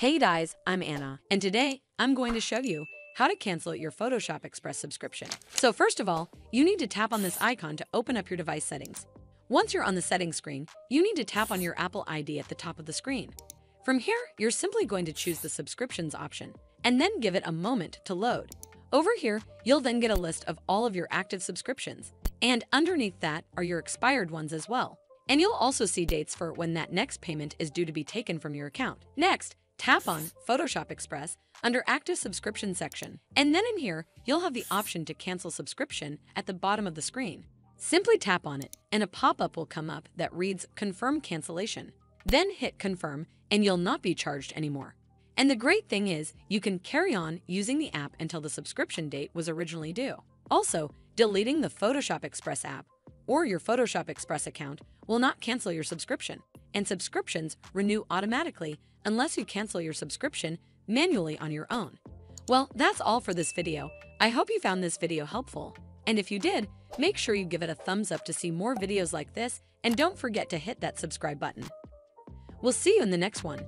Hey guys, I'm Anna, and today I'm going to show you how to cancel your Photoshop Express subscription. So first of all, you need to tap on this icon to open up your device settings. Once you're on the settings screen, you need to tap on your Apple ID at the top of the screen. From here, you're simply going to choose the subscriptions option and then give it a moment to load. Over here, you'll then get a list of all of your active subscriptions, and underneath that are your expired ones as well. And you'll also see dates for when that next payment is due to be taken from your account. Next, Tap on Photoshop Express under Active Subscription section, and then in here, you'll have the option to cancel subscription at the bottom of the screen. Simply tap on it, and a pop-up will come up that reads Confirm Cancellation. Then hit Confirm, and you'll not be charged anymore. And the great thing is, you can carry on using the app until the subscription date was originally due. Also, deleting the Photoshop Express app or your Photoshop Express account will not cancel your subscription, and subscriptions renew automatically unless you cancel your subscription manually on your own. Well, that's all for this video. I hope you found this video helpful. And if you did, make sure you give it a thumbs up to see more videos like this and don't forget to hit that subscribe button. We'll see you in the next one.